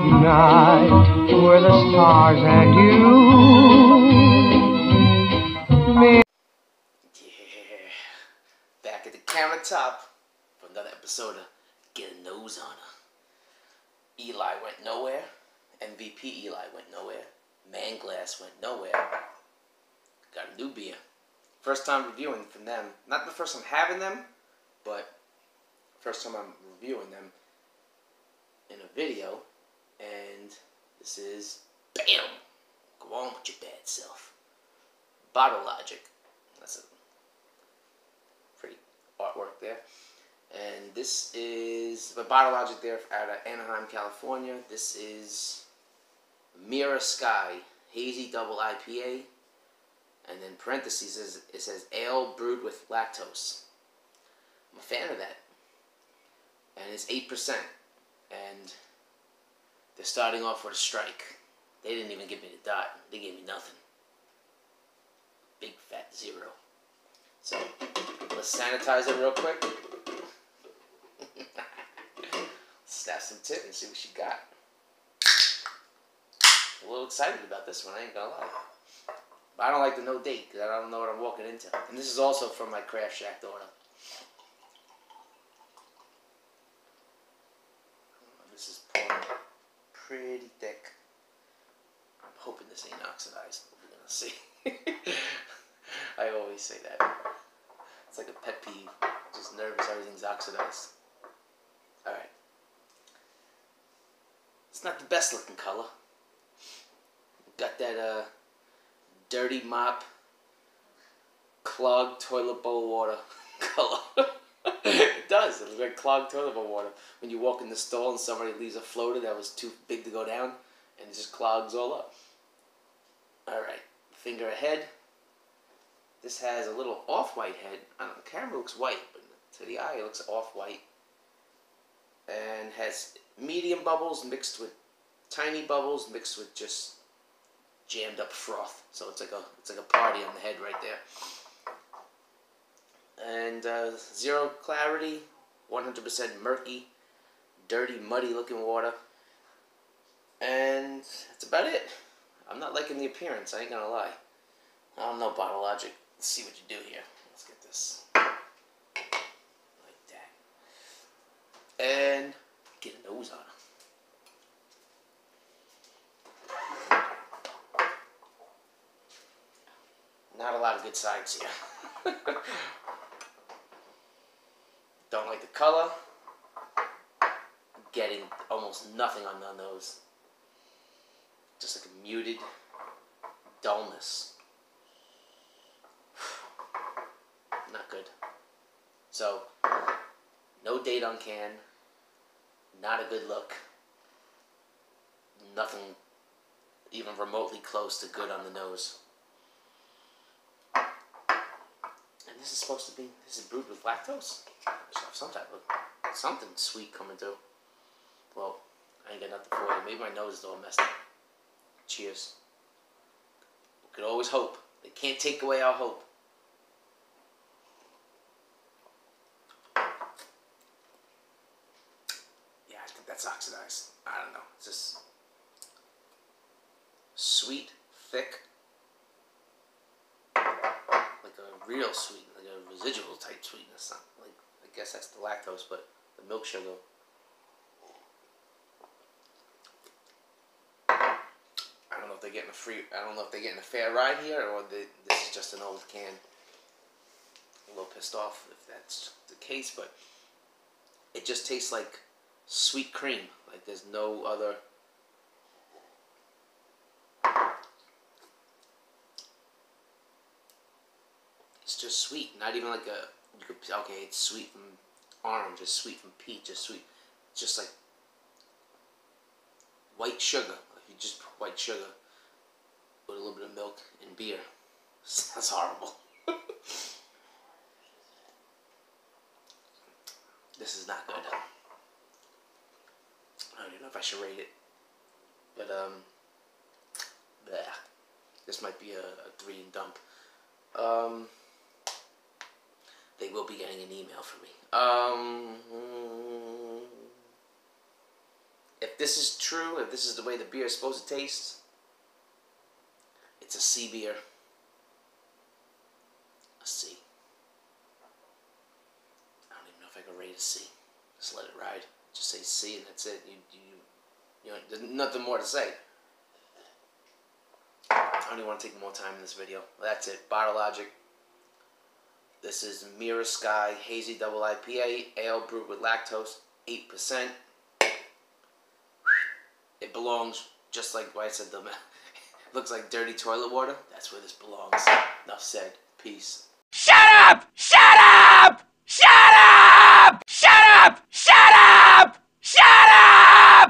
Midnight, were the stars and you. Mid- Yeah. Back at the countertop for another episode of Get a Nose on Her. Eli went nowhere. MVP Eli went nowhere. Manglass went nowhere. Got a new beer. First time reviewing from them. Not the first time having them, but first time I'm reviewing them in a video. And this is BAM! Go on with your bad self. Bottle Logic. That's a pretty artwork there. And this is the Bottle Logic there out of Anaheim, California. This is Mirror Sky Hazy Double IPA. And then parentheses is, it says ale brewed with lactose. I'm a fan of that. And it's 8%. And they're starting off with a strike. They didn't even give me the dot. They gave me nothing. Big fat zero. So let's sanitize it real quick. Snap some tip and see what she got. A little excited about this one, I ain't gonna lie. But I don't like the no date because I don't know what I'm walking into. And this is also from my Craft Shack order. This is pouring pretty thick. I'm hoping this ain't oxidized. We're gonna see. I always say that. It's like a pet peeve. Just nervous everything's oxidized. Alright. It's not the best looking color. Got that uh dirty mop clogged toilet bowl water color. Does. It looks like clogged toilet bowl water. When you walk in the stall and somebody leaves a floater that was too big to go down and it just clogs all up. Alright. Finger ahead. This has a little off-white head. I don't know, the camera looks white, but to the eye it looks off-white. And has medium bubbles mixed with tiny bubbles mixed with just jammed up froth. So it's like a it's like a party on the head right there. And uh, zero clarity, 100% murky, dirty, muddy looking water. And that's about it. I'm not liking the appearance, I ain't gonna lie. I don't know, Bottle Logic. Let's see what you do here. Let's get this. Like that. And get a nose on. Not a lot of good sides here. Don't like the color. Getting almost nothing on the nose. Just like a muted dullness. Not good. So, no date on can. Not a good look. Nothing even remotely close to good on the nose. And this is supposed to be, this is brewed with lactose? Have some type of, something sweet coming through. Well, I ain't got nothing for you. Maybe my nose is all messed up. Cheers. We could always hope. They can't take away our hope. Yeah, I think that's oxidized. I don't know. It's just sweet, thick, like a real sweet, residual type sweetness. Like I guess that's the lactose, but the milk sugar. I don't know if they're getting a free. I don't know if they're getting a fair ride here, or they, this is just an old can. A little pissed off if that's the case, but it just tastes like sweet cream. Like there's no other. It's just sweet. Not even like a. Okay. It's sweet from orange. It's sweet from peach. It's sweet. It's just like white sugar. Like you just put white sugar with a little bit of milk and beer. That's horrible. this is not good. I don't even know if I should rate it. But, um, bleh. This might be a, a three and dump. Um, they will be getting an email from me. Um, if this is true, if this is the way the beer is supposed to taste, it's a C beer. A C. I don't even know if I can rate a C. Just let it ride. Just say C and that's it. You, you, you know, there's nothing more to say. I don't even want to take more time in this video. That's it. Bottle Logic. This is Mirror Sky Hazy Double IPA, ale brewed with lactose, 8%. It belongs, just like I said, the looks like dirty toilet water. That's where this belongs. Enough said. Peace. Shut up! Shut up! Shut up! Shut up! Shut up! Shut up!